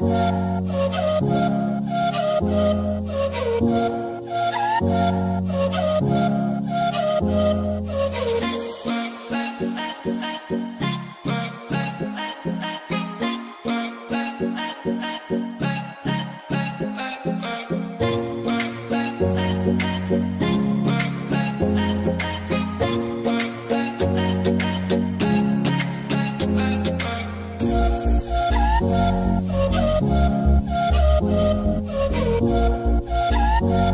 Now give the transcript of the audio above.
Bye. Bye.